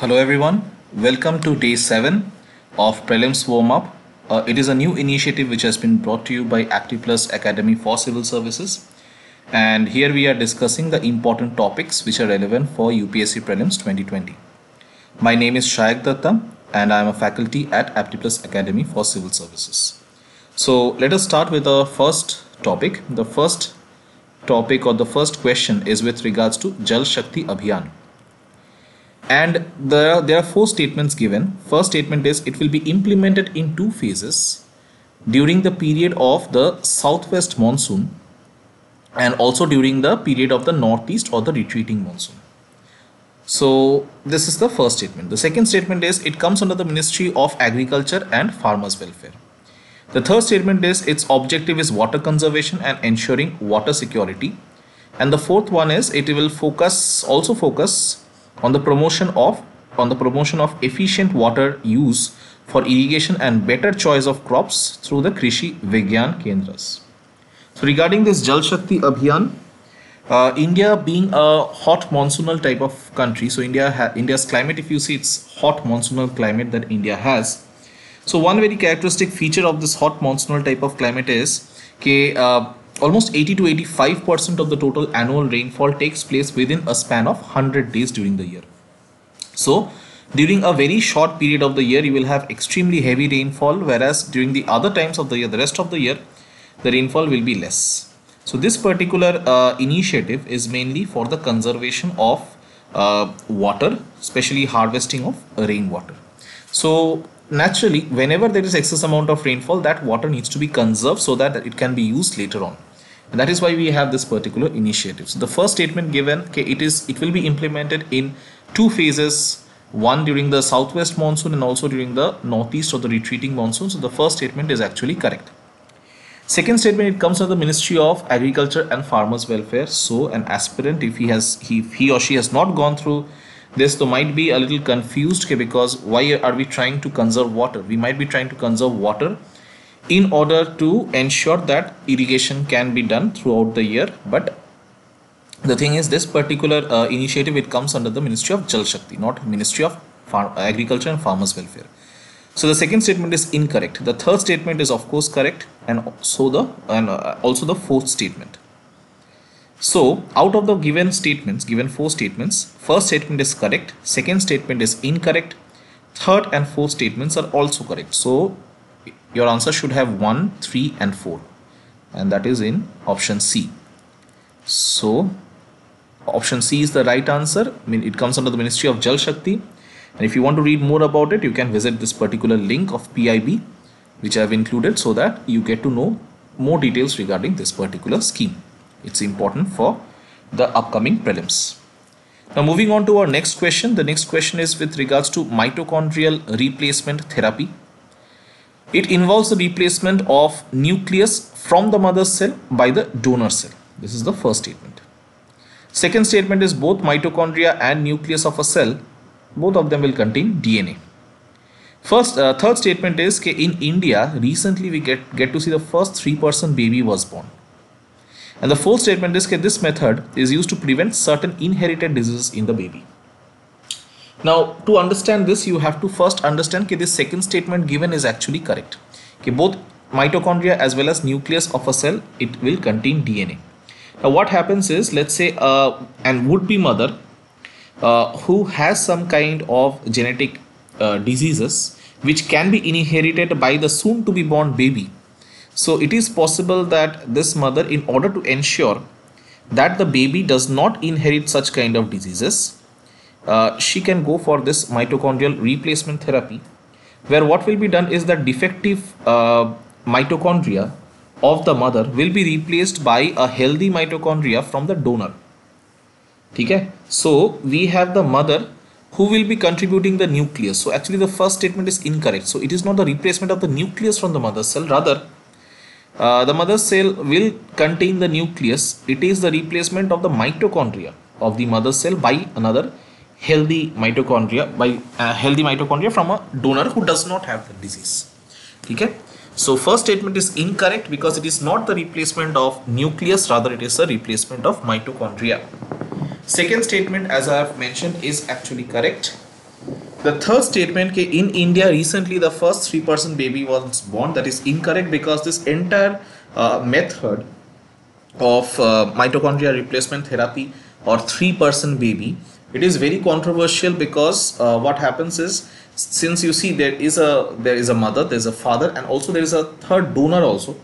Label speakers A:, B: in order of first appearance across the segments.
A: Hello everyone, welcome to day 7 of prelims warm up. Uh, it is a new initiative which has been brought to you by AptiPlus Academy for Civil Services and here we are discussing the important topics which are relevant for UPSC prelims 2020. My name is Shayak Datta and I am a faculty at AptiPlus Academy for Civil Services. So let us start with the first topic. The first topic or the first question is with regards to Jal Shakti Abhiyan and there, there are four statements given. First statement is it will be implemented in two phases during the period of the southwest monsoon and also during the period of the northeast or the retreating monsoon. So this is the first statement. The second statement is it comes under the ministry of agriculture and farmers welfare. The third statement is its objective is water conservation and ensuring water security. And the fourth one is it will focus also focus on the promotion of on the promotion of efficient water use for irrigation and better choice of crops through the Krishi Vigyan Kendras. So regarding this Jal Shakti Abhiyan, uh, India being a hot monsoonal type of country, so India India's climate, if you see it's hot monsoonal climate that India has. So one very characteristic feature of this hot monsoonal type of climate is that uh, almost 80 to 85 percent of the total annual rainfall takes place within a span of 100 days during the year. So during a very short period of the year you will have extremely heavy rainfall whereas during the other times of the year the rest of the year the rainfall will be less. So this particular uh, initiative is mainly for the conservation of uh, water especially harvesting of rainwater. So naturally whenever there is excess amount of rainfall that water needs to be conserved so that it can be used later on and that is why we have this particular initiative. So the first statement given okay it is it will be implemented in two phases. One during the southwest monsoon and also during the northeast or the retreating monsoon. So the first statement is actually correct. Second statement it comes from the ministry of agriculture and farmers welfare. So an aspirant if he has he, he or she has not gone through this though might be a little confused okay, because why are we trying to conserve water? We might be trying to conserve water in order to ensure that irrigation can be done throughout the year. But the thing is this particular uh, initiative it comes under the ministry of jal shakti not ministry of Farm, agriculture and farmers welfare. So the second statement is incorrect. The third statement is of course correct and so the and uh, also the fourth statement. So out of the given statements given four statements first statement is correct second statement is incorrect third and fourth statements are also correct. So your answer should have 1 3 and 4 and that is in option C. So option C is the right answer. I mean it comes under the Ministry of Jal Shakti. And if you want to read more about it you can visit this particular link of PIB which I have included so that you get to know more details regarding this particular scheme. It's important for the upcoming prelims. Now moving on to our next question. The next question is with regards to mitochondrial replacement therapy it involves the replacement of nucleus from the mother cell by the donor cell. This is the first statement. Second statement is both mitochondria and nucleus of a cell, both of them will contain DNA. First, uh, third statement is that in India, recently we get, get to see the first three-person baby was born. And the fourth statement is that this method is used to prevent certain inherited diseases in the baby. Now to understand this you have to first understand that this second statement given is actually correct. Okay, both mitochondria as well as nucleus of a cell it will contain DNA. Now what happens is let's say uh, an would-be mother uh, who has some kind of genetic uh, diseases which can be inherited by the soon to be born baby. So it is possible that this mother in order to ensure that the baby does not inherit such kind of diseases uh, she can go for this mitochondrial replacement therapy where what will be done is that defective uh, mitochondria of the mother will be replaced by a healthy mitochondria from the donor. Okay? So we have the mother who will be contributing the nucleus. So actually the first statement is incorrect. So it is not the replacement of the nucleus from the mother cell. Rather uh, the mother cell will contain the nucleus. It is the replacement of the mitochondria of the mother cell by another healthy mitochondria by uh, healthy mitochondria from a donor who does not have the disease. Okay? So first statement is incorrect because it is not the replacement of nucleus rather it is a replacement of mitochondria. Second statement as i have mentioned is actually correct. The third statement ke in India recently the first three person baby was born that is incorrect because this entire uh, method of uh, mitochondria replacement therapy or three person baby it is very controversial because uh, what happens is since you see there is a there is a mother there's a father and also there is a third donor also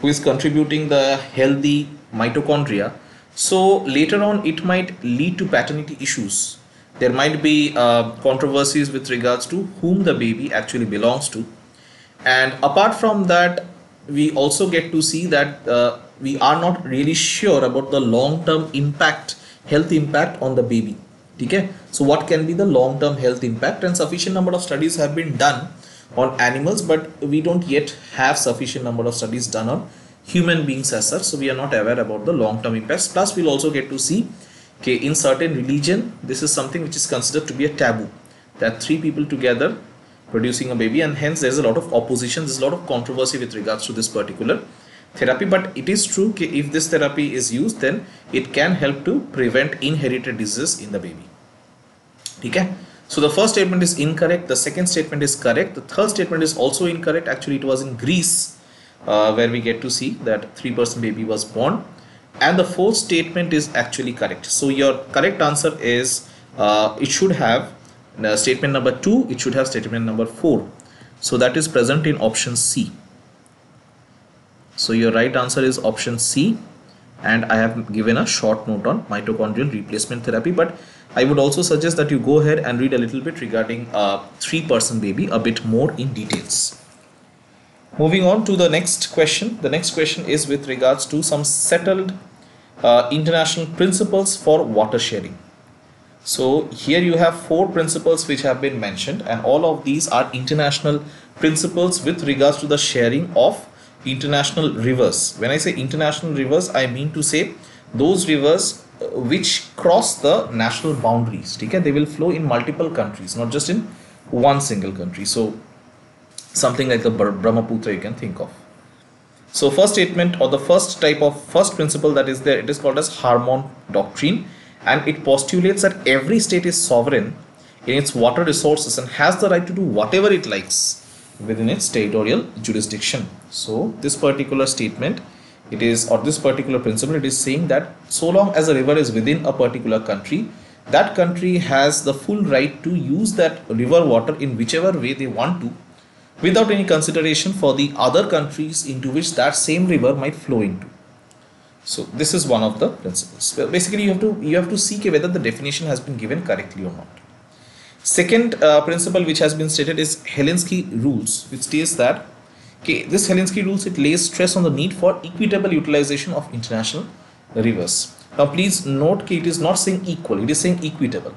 A: who is contributing the healthy mitochondria. So later on it might lead to paternity issues. There might be uh, controversies with regards to whom the baby actually belongs to. And apart from that we also get to see that uh, we are not really sure about the long term impact health impact on the baby okay so what can be the long term health impact? And sufficient number of studies have been done on animals but we don't yet have sufficient number of studies done on human beings as such so we are not aware about the long term impacts. Plus we'll also get to see okay in certain religion this is something which is considered to be a taboo that three people together producing a baby and hence there's a lot of opposition there's a lot of controversy with regards to this particular therapy but it is true if this therapy is used then it can help to prevent inherited disease in the baby. okay so the first statement is incorrect the second statement is correct the third statement is also incorrect. Actually it was in Greece uh, where we get to see that three-person baby was born. And the fourth statement is actually correct. So your correct answer is uh, it should have uh, statement number 2 it should have statement number 4 so that is present in option C so your right answer is option C and I have given a short note on mitochondrial replacement therapy but I would also suggest that you go ahead and read a little bit regarding a three person baby a bit more in details. Moving on to the next question. The next question is with regards to some settled uh, international principles for water sharing. So here you have four principles which have been mentioned and all of these are international principles with regards to the sharing of international rivers. When i say international rivers i mean to say those rivers uh, which cross the national boundaries. okay they will flow in multiple countries not just in one single country. So something like the brahmaputra you can think of. So first statement or the first type of first principle that is there it is called as Harmon doctrine. And it postulates that every state is sovereign in its water resources and has the right to do whatever it likes within its territorial jurisdiction. So this particular statement it is or this particular principle it is saying that so long as a river is within a particular country that country has the full right to use that river water in whichever way they want to without any consideration for the other countries into which that same river might flow into. So this is one of the principles. Basically you have to you have to see whether the definition has been given correctly or not Second uh, principle which has been stated is Helsinki rules which states that okay, this Helsinki rules it lays stress on the need for equitable utilization of international rivers. Now please note it is not saying equal, it is saying equitable.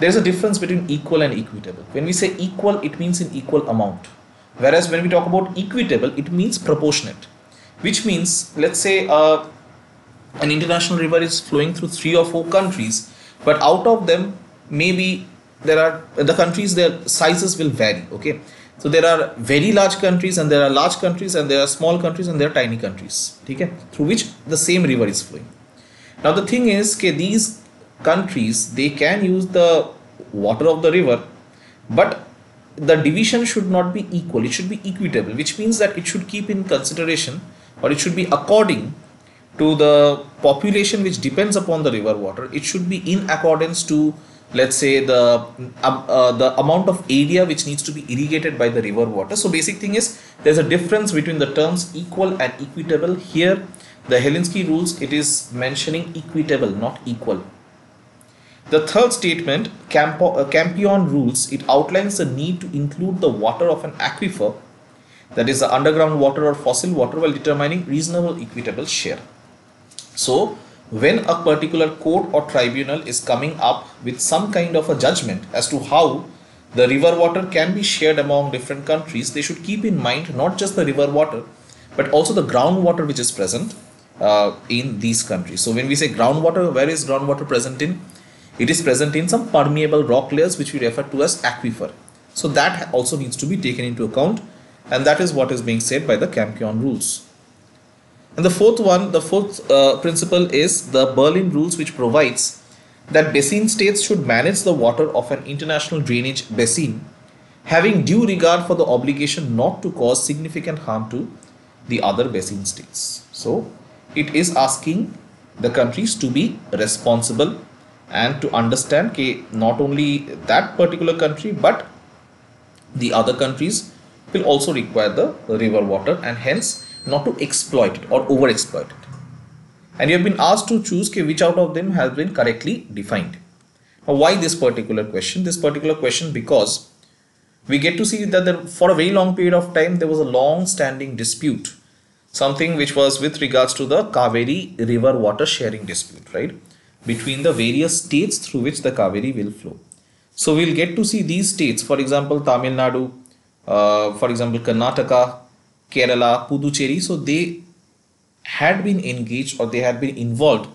A: There is a difference between equal and equitable. When we say equal, it means in equal amount. Whereas when we talk about equitable, it means proportionate. Which means, let's say uh, an international river is flowing through three or four countries, but out of them, maybe there are the countries their sizes will vary okay? So there are very large countries and there are large countries and there are small countries and there are tiny countries okay? Through which the same river is flowing. Now the thing is okay, these countries they can use the water of the river but the division should not be equal. It should be equitable which means that it should keep in consideration or it should be according to the population which depends upon the river water. It should be in accordance to let's say the um, uh, the amount of area which needs to be irrigated by the river water. So basic thing is there's a difference between the terms equal and equitable. Here the Helsinki rules it is mentioning equitable not equal. The third statement Campo, uh, Campion rules it outlines the need to include the water of an aquifer that is the underground water or fossil water while determining reasonable equitable share. So when a particular court or tribunal is coming up with some kind of a judgment as to how the river water can be shared among different countries, they should keep in mind not just the river water, but also the groundwater which is present uh, in these countries. So when we say groundwater, where is groundwater present in? It is present in some permeable rock layers which we refer to as aquifer. So that also needs to be taken into account and that is what is being said by the Campion rules. And the fourth one, the fourth uh, principle is the Berlin rules which provides that basin states should manage the water of an international drainage basin having due regard for the obligation not to cause significant harm to the other basin states. So it is asking the countries to be responsible and to understand that not only that particular country but the other countries will also require the river water and hence not to exploit it or over exploit it. And you have been asked to choose which out of them has been correctly defined. Now why this particular question? This particular question because we get to see that there, for a very long period of time there was a long standing dispute. Something which was with regards to the Kaveri river water sharing dispute right? Between the various states through which the Kaveri will flow. So we'll get to see these states. For example Tamil Nadu uh, for example Karnataka Kerala Puducherry. So they had been engaged or they had been involved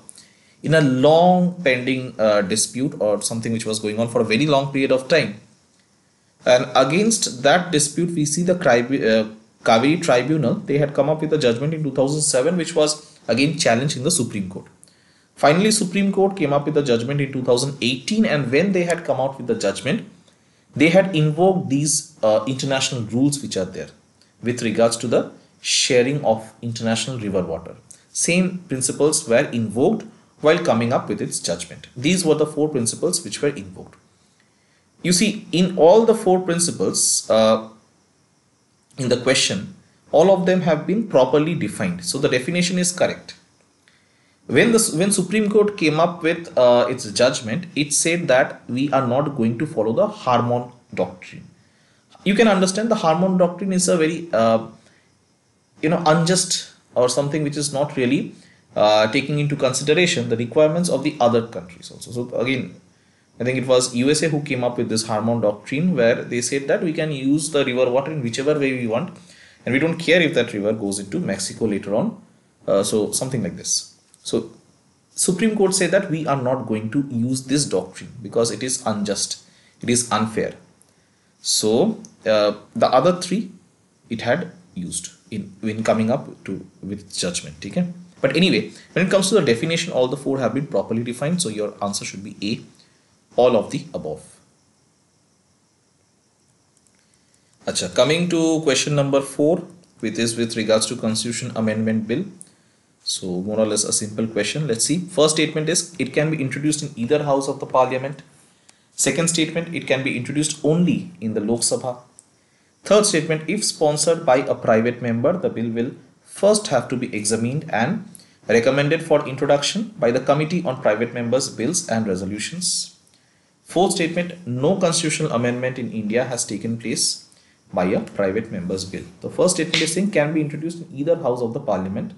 A: in a long pending uh, dispute or something which was going on for a very long period of time. And against that dispute, we see the uh, Kaveri Tribunal, they had come up with a judgment in 2007, which was again challenged in the Supreme Court. Finally, Supreme Court came up with a judgment in 2018, and when they had come out with the judgment, they had invoked these uh, international rules which are there with regards to the sharing of international river water. Same principles were invoked while coming up with its judgment. These were the four principles which were invoked you see in all the four principles uh, in the question all of them have been properly defined so the definition is correct when the when supreme court came up with uh, its judgment it said that we are not going to follow the harmon doctrine you can understand the harmon doctrine is a very uh, you know unjust or something which is not really uh, taking into consideration the requirements of the other countries also so again I think it was USA who came up with this Harmon doctrine where they said that we can use the river water in whichever way we want and we don't care if that river goes into Mexico later on. Uh, so something like this. So Supreme Court said that we are not going to use this doctrine because it is unjust. It is unfair. So uh, the other three it had used in when coming up to with judgment. Okay? But anyway, when it comes to the definition, all the four have been properly defined. So your answer should be A all of the above. Acha, coming to question number 4 which is with regards to constitution amendment bill so more or less a simple question let's see first statement is it can be introduced in either house of the parliament second statement it can be introduced only in the lok sabha third statement if sponsored by a private member the bill will first have to be examined and recommended for introduction by the committee on private members bills and resolutions Fourth statement, no constitutional amendment in India has taken place by a private member's bill. The first statement is saying can be introduced in either house of the parliament.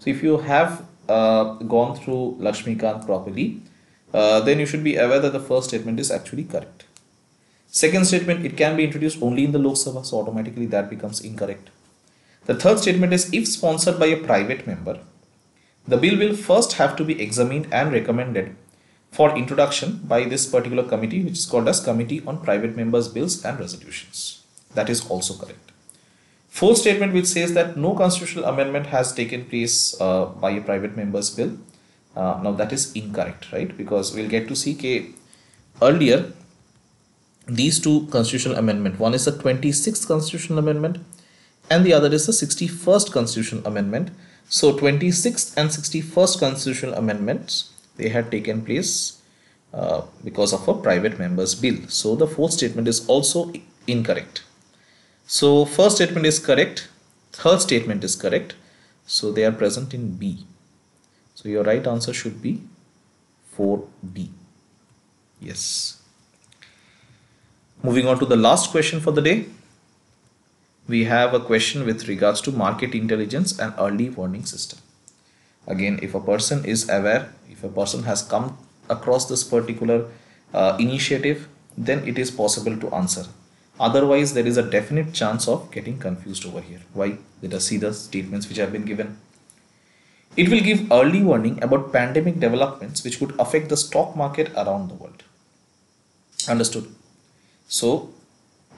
A: So if you have uh, gone through Lakshmikant properly, uh, then you should be aware that the first statement is actually correct. Second statement, it can be introduced only in the Lok Sabha, so automatically that becomes incorrect. The third statement is if sponsored by a private member, the bill will first have to be examined and recommended for introduction by this particular committee which is called as Committee on Private Members Bills and Resolutions. That is also correct. Fourth statement which says that no constitutional amendment has taken place uh, by a private member's bill. Uh, now that is incorrect, right? Because we'll get to see K earlier these two constitutional amendment. One is the 26th constitutional amendment and the other is the 61st constitutional amendment. So 26th and 61st constitutional amendments they had taken place uh, because of a private member's bill. So the fourth statement is also incorrect. So first statement is correct, third statement is correct. So they are present in B. So your right answer should be 4B. Yes. Moving on to the last question for the day. We have a question with regards to market intelligence and early warning system again if a person is aware if a person has come across this particular uh, initiative then it is possible to answer otherwise there is a definite chance of getting confused over here why let us see the statements which have been given it will give early warning about pandemic developments which could affect the stock market around the world understood so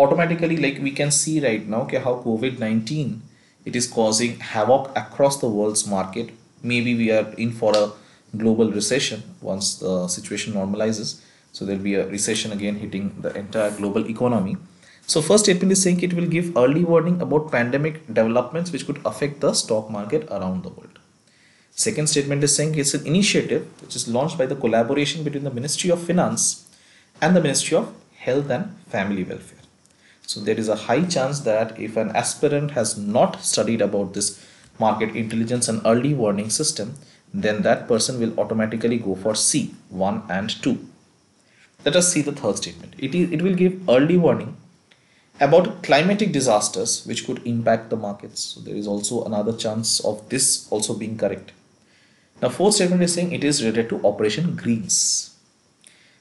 A: automatically like we can see right now okay, how covid-19 it is causing havoc across the world's market maybe we are in for a global recession once the situation normalizes. So there'll be a recession again hitting the entire global economy. So first statement is saying it will give early warning about pandemic developments which could affect the stock market around the world. Second statement is saying it's an initiative which is launched by the collaboration between the Ministry of Finance and the Ministry of Health and Family Welfare. So there is a high chance that if an aspirant has not studied about this market intelligence and early warning system, then that person will automatically go for C, 1 and 2. Let us see the third statement. It, is, it will give early warning about climatic disasters which could impact the markets. So there is also another chance of this also being correct. Now fourth statement is saying it is related to Operation Greens.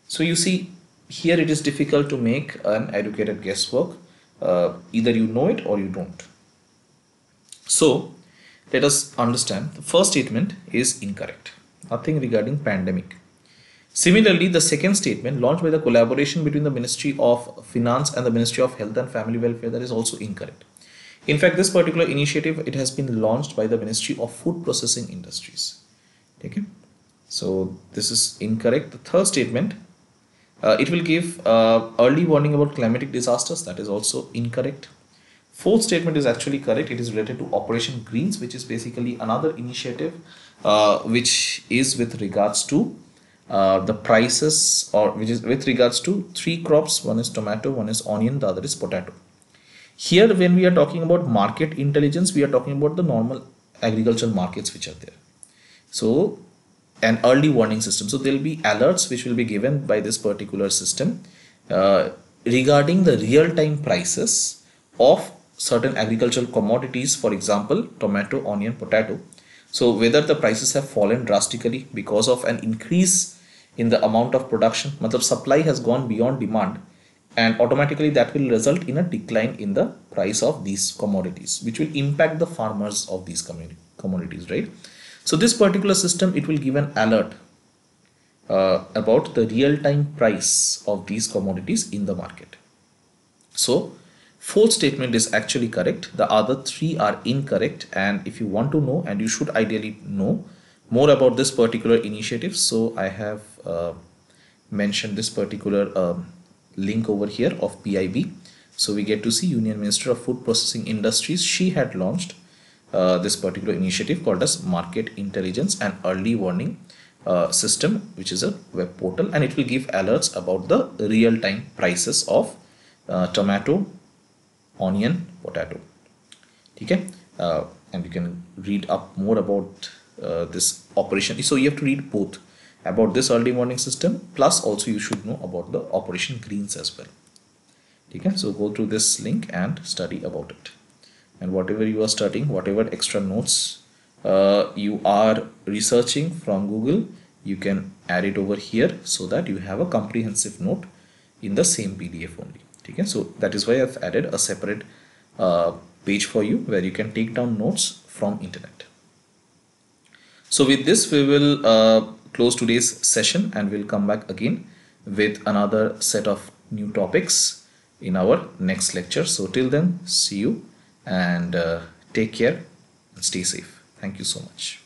A: So you see here it is difficult to make an educated guesswork. Uh, either you know it or you don't. So let us understand the first statement is incorrect. Nothing regarding pandemic. Similarly, the second statement launched by the collaboration between the Ministry of Finance and the Ministry of Health and Family Welfare that is also incorrect. In fact, this particular initiative it has been launched by the Ministry of Food Processing Industries. Okay, so this is incorrect. The third statement uh, it will give uh, early warning about climatic disasters that is also incorrect. Fourth statement is actually correct. It is related to Operation Greens, which is basically another initiative uh, which is with regards to uh, the prices or which is with regards to three crops. One is tomato, one is onion, the other is potato. Here, when we are talking about market intelligence, we are talking about the normal agricultural markets which are there. So, an early warning system. So, there will be alerts which will be given by this particular system uh, regarding the real-time prices of certain agricultural commodities for example tomato onion potato so whether the prices have fallen drastically because of an increase in the amount of production the supply has gone beyond demand and automatically that will result in a decline in the price of these commodities which will impact the farmers of these commodities right so this particular system it will give an alert uh, about the real-time price of these commodities in the market. So fourth statement is actually correct. The other three are incorrect. And if you want to know and you should ideally know more about this particular initiative so i have uh, mentioned this particular um, link over here of pib so we get to see union minister of food processing industries. She had launched uh, this particular initiative called as market intelligence and early warning uh, system which is a web portal and it will give alerts about the real-time prices of uh, tomato onion potato. Okay? Uh, and you can read up more about this operation. So you have to read both. About this early warning system plus also you should know about the operation greens as well. Okay? So go through this link and study about it and whatever you are studying whatever extra notes uh, you are researching from google you can add it over here so that you have a comprehensive note in the same pdf only. Okay so that is why i've added a separate uh, page for you where you can take down notes from internet. So with this we will uh, close today's session and we'll come back again with another set of new topics in our next lecture. So till then see you and uh, take care and stay safe. Thank you so much